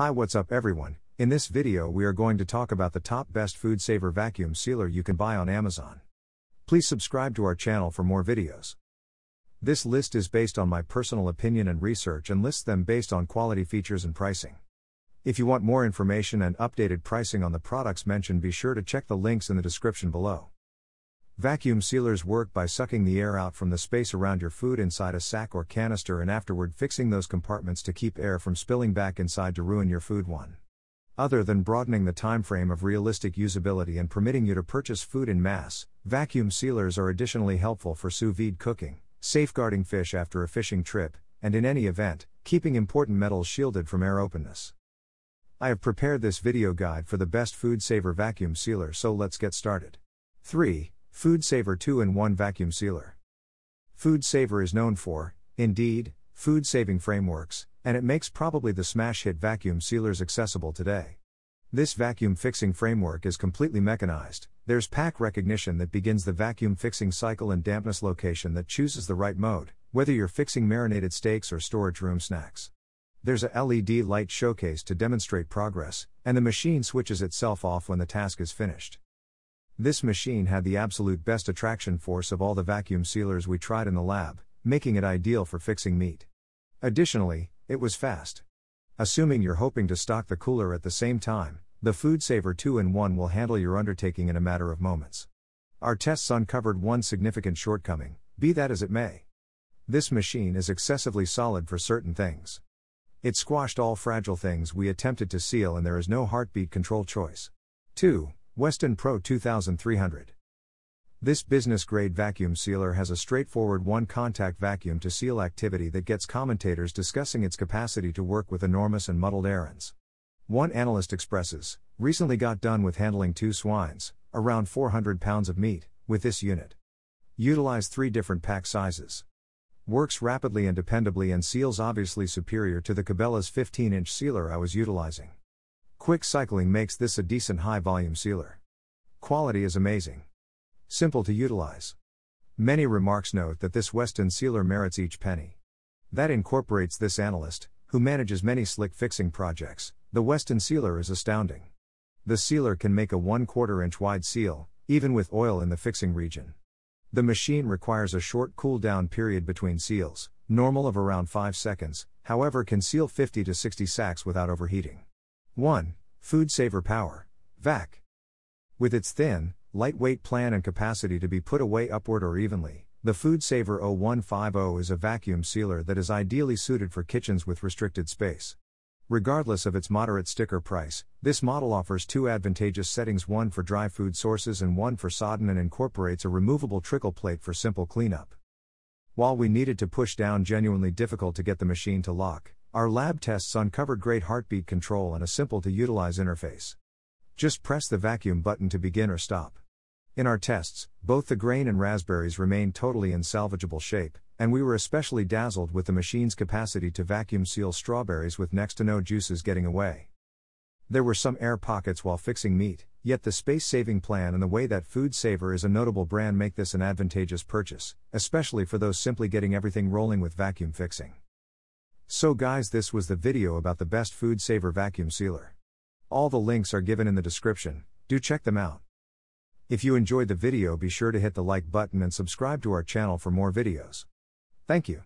Hi what's up everyone, in this video we are going to talk about the top best food saver vacuum sealer you can buy on Amazon. Please subscribe to our channel for more videos. This list is based on my personal opinion and research and lists them based on quality features and pricing. If you want more information and updated pricing on the products mentioned be sure to check the links in the description below. Vacuum sealers work by sucking the air out from the space around your food inside a sack or canister and afterward fixing those compartments to keep air from spilling back inside to ruin your food one. Other than broadening the time frame of realistic usability and permitting you to purchase food in mass, vacuum sealers are additionally helpful for sous vide cooking, safeguarding fish after a fishing trip, and in any event, keeping important metals shielded from air openness. I have prepared this video guide for the best food saver vacuum sealer so let's get started. 3. Food Saver 2 in 1 Vacuum Sealer. Food Saver is known for, indeed, food saving frameworks, and it makes probably the smash hit vacuum sealers accessible today. This vacuum fixing framework is completely mechanized. There's pack recognition that begins the vacuum fixing cycle and dampness location that chooses the right mode, whether you're fixing marinated steaks or storage room snacks. There's a LED light showcase to demonstrate progress, and the machine switches itself off when the task is finished. This machine had the absolute best attraction force of all the vacuum sealers we tried in the lab, making it ideal for fixing meat. Additionally, it was fast. Assuming you're hoping to stock the cooler at the same time, the Food Saver 2 in 1 will handle your undertaking in a matter of moments. Our tests uncovered one significant shortcoming, be that as it may. This machine is excessively solid for certain things. It squashed all fragile things we attempted to seal and there is no heartbeat control choice. 2. Weston Pro 2300. This business grade vacuum sealer has a straightforward one contact vacuum to seal activity that gets commentators discussing its capacity to work with enormous and muddled errands. One analyst expresses, recently got done with handling two swines, around 400 pounds of meat, with this unit. Utilize three different pack sizes. Works rapidly and dependably and seals obviously superior to the Cabela's 15 inch sealer I was utilizing. Quick cycling makes this a decent high volume sealer. Quality is amazing. Simple to utilize. Many remarks note that this Weston sealer merits each penny. That incorporates this analyst, who manages many slick fixing projects. The Weston sealer is astounding. The sealer can make a 1 quarter inch wide seal, even with oil in the fixing region. The machine requires a short cool down period between seals, normal of around 5 seconds, however, can seal 50 to 60 sacks without overheating. 1. Food Saver Power, VAC. With its thin, lightweight plan and capacity to be put away upward or evenly, the Food Saver 0150 is a vacuum sealer that is ideally suited for kitchens with restricted space. Regardless of its moderate sticker price, this model offers two advantageous settings one for dry food sources and one for sodden and incorporates a removable trickle plate for simple cleanup. While we needed to push down genuinely difficult to get the machine to lock, our lab tests uncovered great heartbeat control and a simple to utilize interface. Just press the vacuum button to begin or stop. In our tests, both the grain and raspberries remained totally in salvageable shape, and we were especially dazzled with the machine's capacity to vacuum seal strawberries with next to no juices getting away. There were some air pockets while fixing meat, yet the space saving plan and the way that Food Saver is a notable brand make this an advantageous purchase, especially for those simply getting everything rolling with vacuum fixing. So guys this was the video about the best food saver vacuum sealer. All the links are given in the description, do check them out. If you enjoyed the video be sure to hit the like button and subscribe to our channel for more videos. Thank you.